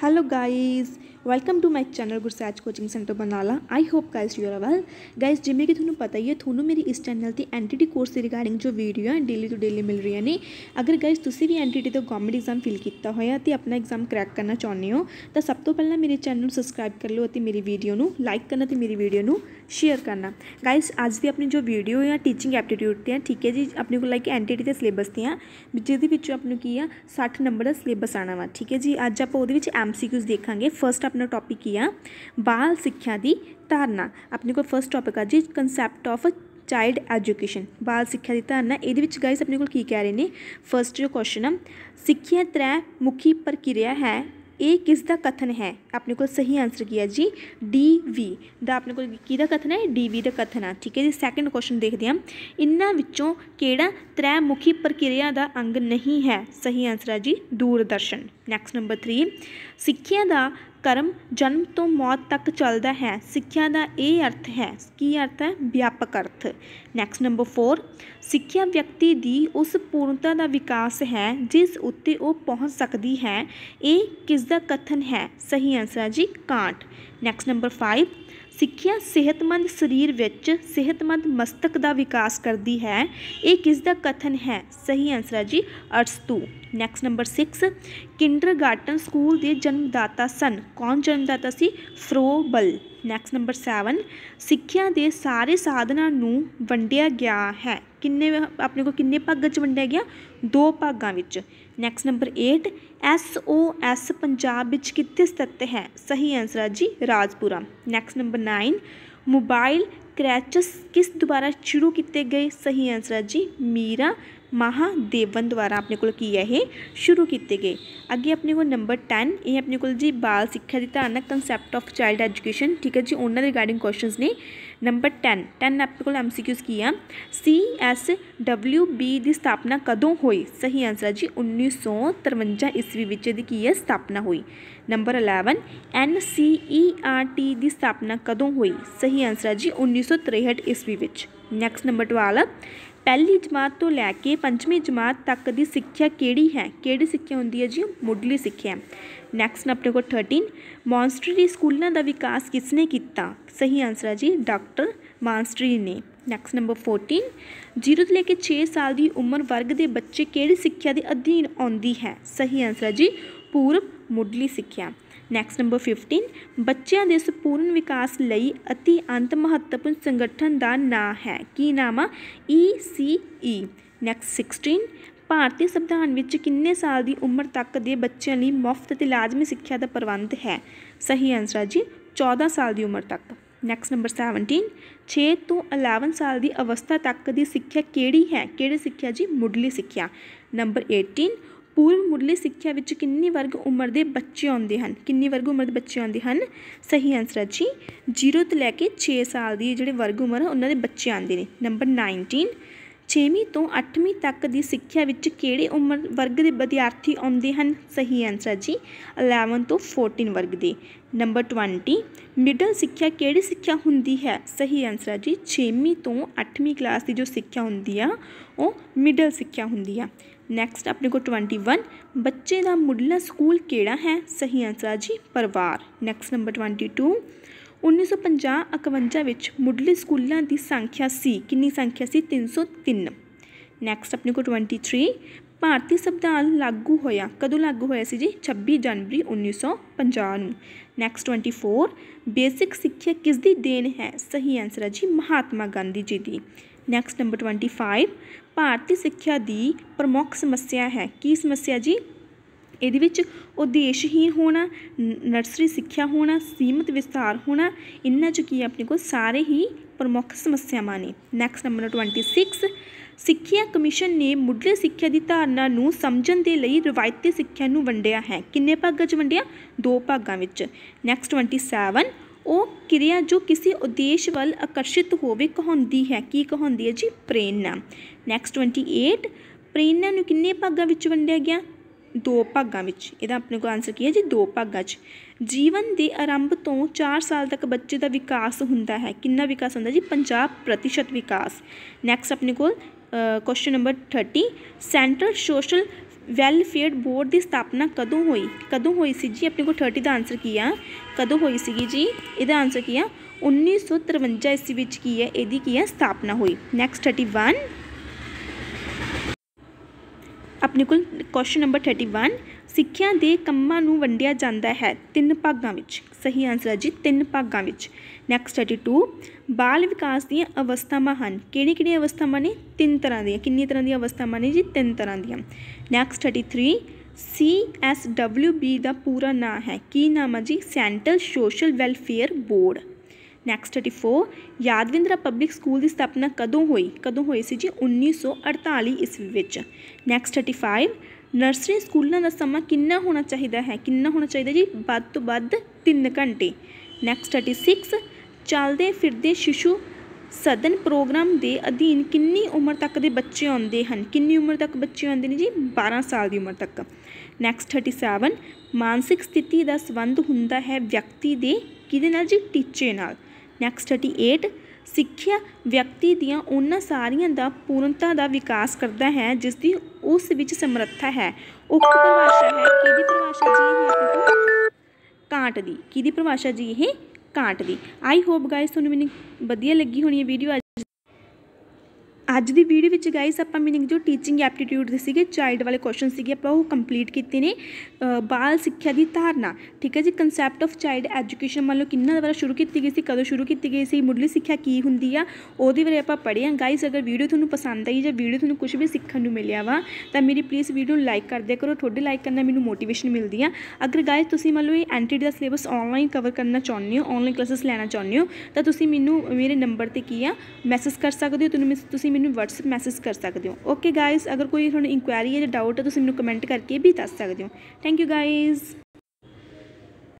hello guys welcome to my channel Gursaj coaching centre Barnala I hope guys you are well guys ਜਿਵੇਂ ਕਿ ਤੁਹਾਨੂੰ ਪਤਾ ਹੀ ਹੈ ਤੁਹਾਨੂੰ ਮੇਰੀ ਇਸ ਚੈਨਲ ਤੇ ਐਨਟੀਟੀ ਕੋਰਸ ਦੇ ਰਿਗਾਰਡਿੰਗ ਜੋ ਵੀਡੀਓ ਹੈ ਡੇਲੀ ਤੋਂ ਡੇਲੀ ਮਿਲ ਰਹੀਆਂ ਨੇ ਅਗਰ ਗਾਇਸ ਤੁਸੀਂ ਵੀ ਐਨਟੀਟੀ ਤੋਂ ਗਵਰਨਮੈਂਟ ਐਗਜ਼ਾਮ ਫਿਲ ਕੀਤਾ ਹੋਇਆ ਤੇ ਆਪਣਾ ਐਗਜ਼ਾਮ ਕਰੈਕ ਕਰਨਾ ਚਾਹੁੰਦੇ ਹੋ ਤਾਂ ਸਭ ਤੋਂ ਪਹਿਲਾਂ ਮੇਰੇ ਚੈਨਲ ਨੂੰ ਸਬਸਕ੍ਰਾਈਬ ਕਰ ਲਓ ਅਤੇ ਮੇਰੀ ਵੀਡੀਓ ਨੂੰ ਲਾਈਕ ਕਰਨਾ ਤੇ ਮੇਰੀ ਵੀਡੀਓ ਨੂੰ ਸ਼ੇਅਰ ਕਰਨਾ ਗਾਇਸ ਅੱਜ ਦੀ ਆਪਣੀ ਜੋ ਵੀਡੀਓ ਹੈ ਟੀਚਿੰਗ ਐਪਟੀਟਿਊਡ ਤੇ ਹੈ ਠੀਕ ਹੈ ਜੀ ਆਪਣੇ ਕੋਲ ਲਾਈਕ ਐਨਟੀਟੀ ਦੇ ਸਿਲੇਬਸ ਤੇ ਆ ਜਿਹਦੇ ਵਿੱਚੋਂ ਆਪ ਨੂੰ ਕੀ ਆ 60 ਨੰਬਰ ਦਾ ਸਿਲੇਬਸ ਆਣਾ ਵਾ ਠੀਕ ਹੈ ਜੀ ਅੱਜ ਆਪਾਂ ਉਹਦੇ ਵਿੱਚ ਐਮਸੀਕਿਊਜ਼ ਦੇਖਾਂਗੇ ਫਰਸਟ ਆਪਣਾ ਟੌਪਿਕ ਕੀ ਆ, ਬਾਲ ਸਿੱਖਿਆ ਦੀ ਧਾਰਨਾ। ਆਪਣੇ ਕੋਲ ਫਰਸਟ ਟੌਪਿਕ ਆ ਜੀ ਕੰਸੈਪਟ ਆਫ ਚਾਈਲਡ ਐਜੂਕੇਸ਼ਨ ਬਾਲ ਸਿੱਖਿਆ ਦੀ ਧਾਰਨਾ, ਇਹਦੇ ਵਿੱਚ ਗਾਇਸ ਆਪਣੇ ਕੋਲ ਕੀ ਕਹਿ ਰਹੇ ਨੇ? ਫਰਸਟ ਜੋ ਕੁਐਸਚਨ ਆ, ਸਿੱਖਿਆ ਤ੍ਰੈ ਮੁਖੀ ਪ੍ਰਕਿਰਿਆ ਹੈ, ਇਹ ਕਿਸ ਦਾ ਕਥਨ ਹੈ? ਆਪਣੇ ਕੋਲ ਸਹੀ ਆਨਸਰ ਕੀ ਹੈ ਜੀ? ਡੀ ਵੀ ਦਾ ਆਪਣੇ ਕੋਲ ਕਿਹਦਾ ਕਥਨ ਹੈ? ਡੀ ਵੀ ਦਾ ਕਥਨ ਆ, ਠੀਕ ਹੈ ਜੀ? ਸੈਕੰਡ ਕੁਐਸਚਨ ਦੇਖਦੇ ਹਾਂ। ਇਨ੍ਹਾਂ ਵਿੱਚੋਂ ਕਿਹੜਾ ਤ੍ਰੈ ਮੁਖੀ ਪ੍ਰਕਿਰਿਆ ਦਾ ਅੰਗ ਨਹੀਂ ਹੈ? ਸਹੀ ਆਨਸਰ ਹੈ ਜੀ, ਦੂਰਦਰਸ਼ਨ। ਨੈਕਸਟ ਨੰਬਰ 3 ਸਿੱਖਿਆ ਦਾ ਕਰਮ ਜਨਮ ਤੋਂ ਮੌਤ ਤੱਕ ਚੱਲਦਾ ਹੈ। ਸਿੱਖਿਆ ਦਾ ਇਹ ਅਰਥ ਹੈ। ਕੀ ਅਰਥ ਹੈ? ਵਿਆਪਕ ਅਰਥ। ਨੈਕਸਟ ਨੰਬਰ 4 ਸਿੱਖਿਆ ਵਿਅਕਤੀ ਦੀ ਉਸ ਪੂਰਨਤਾ ਦਾ ਵਿਕਾਸ ਹੈ, ਜਿਸ ਉੱਤੇ ਉਹ ਪਹੁੰਚ ਸਕਦੀ ਹੈ। ਇਹ ਕਿਸ ਦਾ ਕਥਨ ਹੈ? ਸਹੀ ਆਨਸਰ ਹੈ ਜੀ, ਕਾਂਟ। ਨੈਕਸਟ ਨੰਬਰ 5 ਸਿੱਖਿਆ ਸਿਹਤਮੰਦ ਸਰੀਰ ਵਿੱਚ ਸਿਹਤਮੰਦ ਮਸਤਕ ਦਾ ਵਿਕਾਸ ਕਰਦੀ ਹੈ। ਇਹ ਕਿਸ ਦਾ ਕਥਨ ਹੈ? ਸਹੀ ਆਨਸਰ ਹੈ ਜੀ Arastu. Next number 6 kindergarten school ਦੇ ਜਨਮਦਾਤਾ ਸਨ। ਕੌਣ ਜਨਮਦਾਤਾ ਸੀ? ਫਰੋਬਲ। ਨੈਕਸਟ ਨੰਬਰ 7 ਸਿੱਖਿਆ ਦੇ ਸਾਰੇ ਸਾਧਨਾਂ ਨੂੰ ਵੰਡਿਆ ਗਿਆ ਹੈ। ਕਿੰਨੇ, ਆਪਣੇ ਕੋਲ ਕਿੰਨੇ ਭਾਗਾਂ 'ਚ ਵੰਡਿਆ ਗਿਆ? ਦੋ ਭਾਗਾਂ ਵਿੱਚ। Next number 8 S O S Punjab ਵਿੱਚ ਕਿੱਥੇ ਸਥਿਤ ਹੈ? ਸਹੀ ਆਨਸਰ ਹੈ ਜੀ Rajpura. Next number 9 mobile creches ਕਿਸ ਦੁਆਰਾ ਸ਼ੁਰੂ ਕੀਤੇ ਗਏ? ਸਹੀ ਆਨਸਰ ਹੈ ਜੀ ਮੀਰਾ। ਮਹਾਦੇਵਨ ਦੁਆਰਾ ਆਪਣੇ ਕੋਲ ਕੀ ਹੈ ਇਹ ਸ਼ੁਰੂ ਕੀਤੇ ਗਏ ਅੱਗੇ ਆਪਣੇ ਕੋਲ ਨੰਬਰ 10 ਇਹ ਆਪਣੇ ਕੋਲ ਜੀ ਬਾਲ ਸਿੱਖਿਆ ਦੀ ਧਾਰਨਾ ਕਨਸੈਪਟ ਆਫ ਚਾਈਲਡ ਐਜੂਕੇਸ਼ਨ ਠੀਕ ਹੈ ਜੀ ਉਹਨਾਂ ਦੇ ਰਿਗਾਰਡਿੰਗ ਕੁਐਸਚਨਸ ਨੇ ਨੰਬਰ 10 10 ਆਪਣੇ ਕੋਲ ਐਮਸੀਕਿਊਜ਼ ਕੀ ਆ ਸੀ ਐਸ ਡਬਲਿਊ ਬੀ ਦੀ ਸਥਾਪਨਾ ਕਦੋਂ ਹੋਈ ਸਹੀ ਆਨਸਰ ਹੈ ਜੀ 1953 ਈਸਵੀ ਵਿੱਚ ਇਹਦੀ ਕੀ ਹੈ ਸਥਾਪਨਾ ਹੋਈ number 11 N C E R T ਦੀ ਸਥਾਪਨਾ ਕਦੋਂ ਹੋਈ ਸਹੀ ਆਨਸਰ ਹੈ ਜੀ 1963 ਈਸਵੀ ਵਿੱਚ ਨੈਕਸਟ ਨੰਬਰ 12 ਪਹਿਲੀ ਜਮਾਤ ਤੋਂ ਲੈ ਕੇ ਪੰਜਵੀਂ ਜਮਾਤ ਤੱਕ ਦੀ ਸਿੱਖਿਆ ਕਿਹੜੀ ਹੈ? ਕਿਹੜੀ ਸਿੱਖਿਆ ਹੁੰਦੀ ਹੈ ਜੀ? ਮੁੱਢਲੀ ਸਿੱਖਿਆ। ਨੈਕਸਟ ਆਪਣੇ ਕੋਲ 13 ਮਾਨਸਟਰੀ ਸਕੂਲਾਂ ਦਾ ਵਿਕਾਸ ਕਿਸ ਨੇ ਕੀਤਾ? ਸਹੀ ਆਨਸਰ ਹੈ ਜੀ ਡਾਕਟਰ ਮਾਨਸਟਰੀ ਨੇ। ਨੈਕਸਟ ਨੰਬਰ 14 0 ਤੋਂ ਲੈ ਕੇ 6 ਸਾਲ ਦੀ ਉਮਰ ਵਰਗ ਦੇ ਬੱਚੇ ਕਿਹੜੀ ਸਿੱਖਿਆ ਦੇ ਅਧੀਨ ਆਉਂਦੀ ਹੈ? ਸਹੀ ਆਨਸਰ ਹੈ ਜੀ, ਪੂਰਬ ਮੁੱਢਲੀ ਸਿੱਖਿਆ। ਨੈਕਸਟ ਨੰਬਰ 15 ਬੱਚਿਆਂ ਦੇ ਸੰਪੂਰਨ ਵਿਕਾਸ ਲਈ ਅਤੀ ਅੰਤ ਮਹੱਤਵਪੂਰਨ ਸੰਗਠਨ ਦਾ ਨਾਂ ਹੈ। ਕੀ ਨਾਮ ਆ? ਈ ਸੀ ਈ ਨੈਕਸਟ 16 ਭਾਰਤੀ ਸੰਵਿਧਾਨ ਵਿੱਚ ਕਿੰਨੇ ਸਾਲ ਦੀ ਉਮਰ ਤੱਕ ਦੇ ਬੱਚਿਆਂ ਲਈ ਮੁਫਤ ਅਤੇ ਲਾਜ਼ਮੀ ਸਿੱਖਿਆ ਦਾ ਪ੍ਰਬੰਧ ਹੈ? ਸਹੀ ਆਨਸਰ ਹੈ ਜੀ 14 ਸਾਲ ਦੀ ਉਮਰ ਤੱਕ। ਨੈਕਸਟ ਨੰਬਰ 17 6 ਤੋਂ 11 ਸਾਲ ਦੀ ਅਵਸਥਾ ਤੱਕ ਦੀ ਸਿੱਖਿਆ ਕਿਹੜੀ ਹੈ? ਕਿਹੜੀ ਸਿੱਖਿਆ ਜੀ? ਮੁੱਢਲੀ ਸਿੱਖਿਆ। ਨੰਬਰ 18 ਪੂਰਵ ਮੁੱਢਲੀ ਸਿੱਖਿਆ ਵਿੱਚ ਕਿੰਨੀ ਵਰਗ ਉਮਰ ਦੇ ਬੱਚੇ ਆਉਂਦੇ ਹਨ? ਕਿੰਨੀ ਵਰਗ ਉਮਰ ਦੇ ਬੱਚੇ ਆਉਂਦੇ ਹਨ? ਸਹੀ ਆਨਸਰ ਹੈ ਜੀ 0 ਤੋਂ ਲੈ ਕੇ 6 ਸਾਲ ਦੀ ਜਿਹੜੇ ਵਰਗ ਉਮਰ ਉਹਨਾਂ ਦੇ ਬੱਚੇ ਆਉਂਦੇ ਨੇ। ਨੰਬਰ 19 ਛੇਵੀਂ ਤੋਂ 8ਵੀਂ ਤੱਕ ਦੀ ਸਿੱਖਿਆ ਵਿੱਚ ਕਿਹੜੇ ਉਮਰ ਵਰਗ ਦੇ ਵਿਦਿਆਰਥੀ ਆਉਂਦੇ ਹਨ? ਸਹੀ ਆਨਸਰ ਜੀ 11 ਤੋਂ 14 ਵਰਗ ਦੇ। ਨੰਬਰ 20 ਮਿਡਲ ਸਿੱਖਿਆ ਕਿਹੜੀ ਸਿੱਖਿਆ ਹੁੰਦੀ ਹੈ? ਸਹੀ ਆਨਸਰ ਜੀ, ਛੇਵੀਂ ਤੋਂ 8ਵੀਂ ਕਲਾਸ ਦੀ ਜੋ ਸਿੱਖਿਆ ਹੁੰਦੀ ਆ, ਉਹ ਮਿਡਲ ਸਿੱਖਿਆ ਹੁੰਦੀ ਆ। ਨੈਕਸਟ ਆਪਣੇ ਕੋਲ 21 ਬੱਚੇ ਦਾ ਮੁੱਢਲਾ ਸਕੂਲ ਕਿਹੜਾ ਹੈ? ਸਹੀ ਆਨਸਰ ਜੀ, ਪਰਿਵਾਰ। ਨੈਕਸਟ ਨੰਬਰ 22 1950-51 ਵਿੱਚ ਮੁੱਢਲੇ ਸਕੂਲਾਂ ਦੀ ਸੰਖਿਆ ਸੀ। ਕਿੰਨੀ ਸੰਖਿਆ ਸੀ? 303 ਨੈਕਸਟ ਆਪਣੇ ਕੋਲ 23 ਭਾਰਤੀ ਸੰਵਿਧਾਨ ਲਾਗੂ ਹੋਇਆ। ਕਦੋਂ ਲਾਗੂ ਹੋਇਆ ਸੀ ਜੀ? 26 ਜਨਵਰੀ 1950 ਨੂੰ। ਨੈਕਸਟ 24 ਬੇਸਿਕ ਸਿੱਖਿਆ ਕਿਸ ਦੀ ਦੇਣ ਹੈ? ਸਹੀ ਆਨਸਰ ਹੈ ਜੀ, ਮਹਾਤਮਾ ਗਾਂਧੀ ਜੀ ਦੀ। ਨੈਕਸਟ ਨੰਬਰ 25 ਭਾਰਤੀ ਸਿੱਖਿਆ ਦੀ ਪ੍ਰਮੁੱਖ ਸਮੱਸਿਆ ਹੈ। ਕੀ ਸਮੱਸਿਆ ਜੀ? ਇਹਦੇ ਵਿੱਚ ਉਦੇਸ਼ਹੀਨ ਹੋਣਾ ਨਰਸਰੀ ਸਿੱਖਿਆ ਹੋਣਾ, ਸੀਮਤ ਵਿਸਤਾਰ ਹੋਣਾ, ਇਹਨਾਂ 'ਚ ਕੀ ਆਪਣੇ ਕੋਲ ਸਾਰੇ ਹੀ ਪ੍ਰਮੁੱਖ ਸਮੱਸਿਆਵਾਂ ਨੇ। ਨੈਕਸਟ ਨੰਬਰ 26 ਸਿੱਖਿਆ ਕਮਿਸ਼ਨ ਨੇ ਮੁੱਢਲੇ ਸਿੱਖਿਆ ਦੀ ਧਾਰਨਾ ਨੂੰ ਸਮਝਣ ਦੇ ਲਈ ਰਵਾਇਤੀ ਸਿੱਖਿਆ ਨੂੰ ਵੰਡਿਆ ਹੈ। ਕਿੰਨੇ ਭਾਗਾਂ 'ਚ ਵੰਡਿਆ? ਦੋ ਭਾਗਾਂ ਵਿੱਚ। ਨੈਕਸਟ 27 ਉਹ ਕਿਰਿਆ ਜੋ ਕਿਸੇ ਉਦੇਸ਼ ਵੱਲ ਆਕਰਸ਼ਿਤ ਹੋਵੇ ਕਹਾਉਂਦੀ ਹੈ। ਕੀ ਕਹਾਉਂਦੀ ਹੈ ਜੀ? ਪ੍ਰੇਰਨਾ। ਨੈਕਸਟ 28 ਪ੍ਰੇਰਨਾ ਨੂੰ ਕਿੰਨੇ ਭਾਗਾਂ ਵਿੱਚ ਵੰਡਿਆ ਗਿਆ? ਦੋ ਭਾਗਾਂ ਵਿੱਚ। ਇਹਦਾ ਆਪਣੇ ਕੋਲ ਆਨਸਰ ਕੀ ਹੈ ਜੀ? ਦੋ ਭਾਗਾਂ 'ਚ। ਜੀਵਨ ਦੇ ਆਰੰਭ ਤੋਂ 4 ਸਾਲ ਤੱਕ ਬੱਚੇ ਦਾ ਵਿਕਾਸ ਹੁੰਦਾ ਹੈ। ਕਿੰਨਾ ਵਿਕਾਸ ਹੁੰਦਾ ਜੀ? 50% ਵਿਕਾਸ। ਨੈਕਸਟ ਆਪਣੇ ਕੋਲ question number 30 central social welfare board ਦੀ ਸਥਾਪਨਾ ਕਦੋਂ ਹੋਈ? ਕਦੋਂ ਹੋਈ ਸੀ ਜੀ? ਆਪਣੇ ਕੋਲ 30 ਦਾ ਆਨਸਰ ਕੀ ਆ? ਕਦੋਂ ਹੋਈ ਸੀਗੀ ਜੀ? ਇਹਦਾ ਆਨਸਰ ਕੀ ਆ? 1953 ਈਸਵੀ ਵਿੱਚ ਕੀ ਹੈ? ਇਹਦੀ ਕੀ ਹੈ? ਸਥਾਪਨਾ ਹੋਈ। ਨੈਕਸਟ 31 ਆਪਣੇ ਕੋਲ ਕੁਐਸਚਨ ਨੰਬਰ 31 ਸਿੱਖਿਆ ਦੇ ਕੰਮਾਂ ਨੂੰ ਵੰਡਿਆ ਜਾਂਦਾ ਹੈ ਤਿੰਨ ਭਾਗਾਂ ਵਿੱਚ। ਸਹੀ ਆਨਸਰ ਹੈ ਜੀ ਤਿੰਨ ਭਾਗਾਂ ਵਿੱਚ। ਨੈਕਸਟ 32 ਬਾਲ ਵਿਕਾਸ ਦੀਆਂ ਅਵਸਥਾਵਾਂ ਹਨ। ਕਿਹੜੀ ਕਿਹੜੀਆਂ ਅਵਸਥਾਵਾਂ ਨੇ? ਤਿੰਨ ਤਰ੍ਹਾਂ ਦੀਆਂ। ਕਿੰਨੀ ਤਰ੍ਹਾਂ ਦੀਆਂ ਅਵਸਥਾਵਾਂ ਨੇ ਜੀ? ਤਿੰਨ ਤਰ੍ਹਾਂ ਦੀਆਂ। Next 33 C S W B ਦਾ ਪੂਰਾ ਨਾਮ ਹੈ। ਕੀ ਨਾਮ ਹੈ ਜੀ? Central social welfare board next 34 Yadavindra public school ਦੀ ਸਥਾਪਨਾ ਕਦੋਂ ਹੋਈ? ਕਦੋਂ ਹੋਈ ਸੀ ਜੀ? 1948 ਈਸਵੀ ਵਿੱਚ। ਨੈਕਸਟ 35 ਨਰਸਰੀ ਸਕੂਲਾਂ ਦਾ ਸਮਾਂ ਕਿੰਨਾ ਹੋਣਾ ਚਾਹੀਦਾ ਹੈ? ਕਿੰਨਾ ਹੋਣਾ ਚਾਹੀਦਾ ਜੀ? ਵੱਧ ਤੋਂ ਵੱਧ 3 ਘੰਟੇ। ਨੈਕਸਟ 36 ਚੱਲਦੇ ਫਿਰਦੇ ਸ਼ਿਸ਼ੂ ਸਦਨ ਪ੍ਰੋਗਰਾਮ ਦੇ ਅਧੀਨ ਕਿੰਨੀ ਉਮਰ ਤੱਕ ਦੇ ਬੱਚੇ ਆਉਂਦੇ ਹਨ? ਕਿੰਨੀ ਉਮਰ ਤੱਕ ਬੱਚੇ ਆਉਂਦੇ ਨੇ ਜੀ? 12 ਸਾਲ ਦੀ ਉਮਰ ਤੱਕ। ਨੈਕਸਟ 37 ਮਾਨਸਿਕ ਸਥਿਤੀ ਦਾ ਸੰਬੰਧ ਹੁੰਦਾ ਹੈ ਵਿਅਕਤੀ ਦੇ ਕਿਹਦੇ ਨਾਲ ਜੀ? ਟੀਚੇ ਨਾਲ। ਨੈਕਸਟ 38 ਸਿੱਖਿਆ ਵਿਅਕਤੀ ਦੀਆਂ ਉਹਨਾਂ ਸਾਰੀਆਂ ਦਾ ਪੂਰਨਤਾ ਦਾ ਵਿਕਾਸ ਕਰਦਾ ਹੈ ਜਿਸ ਦੀ ਉਸ ਵਿੱਚ ਸਮਰੱਥਾ ਹੈ ਉਕਤ ਪਰਿਭਾਸ਼ਾ ਹੈ ਕਿਹਦੀ ਪਰਿਭਾਸ਼ਾ ਜੀ ਇਹ ਆਪਣੇ ਕੋਲ ਕਾਂਟ ਦੀ ਕਿਹਦੀ ਪਰਿਭਾਸ਼ਾ ਜੀ ਇਹ ਕਾਂਟ ਦੀ ਆਈ ਹੋਪ ਗਾਇਸ ਤੁਹਾਨੂੰ ਮੈਨੂੰ ਵਧੀਆ ਲੱਗੀ ਹੋਣੀ ਹੈ ਵੀਡੀਓ ਅੱਜ ਦੀ ਵੀਡੀਓ ਵਿੱਚ ਗਾਇਸ ਆਪਾਂ ਮੀਨਿੰਗ ਜੋ ਟੀਚਿੰਗ ਐਪਟੀਟਿਊਡ ਦੇ ਸੀਗੇ ਚਾਈਲਡ ਵਾਲੇ ਕੁਐਸਚਨ ਸੀਗੇ, ਆਪਾਂ ਉਹ ਕੰਪਲੀਟ ਕੀਤੇ ਨੇ ਬਾਲ ਸਿੱਖਿਆ ਦੀ ਧਾਰਨਾ, ਠੀਕ ਹੈ ਜੀ? ਕਨਸੈਪਟ ਆਫ ਚਾਈਲਡ ਐਜੂਕੇਸ਼ਨ ਮੰਨ ਲਓ ਕਿੰਨਾ ਦੁਆਰਾ ਸ਼ੁਰੂ ਕੀਤੀ ਗਈ ਸੀ, ਕਦੋਂ ਸ਼ੁਰੂ ਕੀਤੀ ਗਈ ਸੀ, ਮੁੱਢਲੀ ਸਿੱਖਿਆ ਕੀ ਹੁੰਦੀ ਆ, ਉਹਦੇ ਬਾਰੇ ਆਪਾਂ ਪੜ੍ਹੇ ਆ। ਗਾਇਸ ਅਗਰ ਵੀਡੀਓ ਤੁਹਾਨੂੰ ਪਸੰਦ ਆਈ ਜਾਂ ਵੀਡੀਓ ਤੁਹਾਨੂੰ ਕੁਝ ਵੀ ਸਿੱਖਣ ਨੂੰ ਮਿਲਿਆ ਵਾ, ਤਾਂ ਮੇਰੀ ਪਲੀਜ਼ ਵੀਡੀਓ ਨੂੰ ਲਾਈਕ ਕਰ ਦਿਆ ਕਰੋ। ਤੁਹਾਡੇ ਲਾਈਕ ਕਰਨਾ ਮੈਨੂੰ ਮੋਟੀਵੇਸ਼ਨ ਮਿਲਦੀ ਆ। ਅਗਰ ਗਾਇਸ ਤੁਸੀਂ ਮੰਨ ਲਓ ਇਹ ਐਂਟੀ ਦਾ ਸਿਲੇਬਸ ਆਨਲਾਈਨ ਕਵਰ ਕਰਨਾ ਚਾਹੁੰਦੇ ਹੋ ਆਨਲਾਈਨ ਕਲਾਸਿਸ ਲੈਣਾ ਚਾਹੁੰਦੇ ਹੋ, ਤਾਂ ਤੁਸੀਂ ਮੈਨੂੰ ਮੇਰੇ ਨੰਬਰ ਤੇ ਕੀ ਆ ਮੈਸੇਜ ਕਰ ਸਕਦੇ ਹੋ ਤੁਹਾਨੂੰ ਤੁਸੀਂ ਮੈਨੂੰ WhatsApp ਮੈਸੇਜ ਕਰ ਸਕਦੇ ਹੋ। ਓਕੇ ਗਾਇਸ ਅਗਰ ਕੋਈ ਤੁਹਾਨੂੰ ਇਨਕੁਆਇਰੀ ਹੈ ਜਾਂ ਡਾਊਟ ਹੈ, ਤੁਸੀਂ ਮੈਨੂੰ ਕਮੈਂਟ ਕਰਕੇ ਵੀ ਦੱਸ ਸਕਦੇ ਹੋ। Thank you guys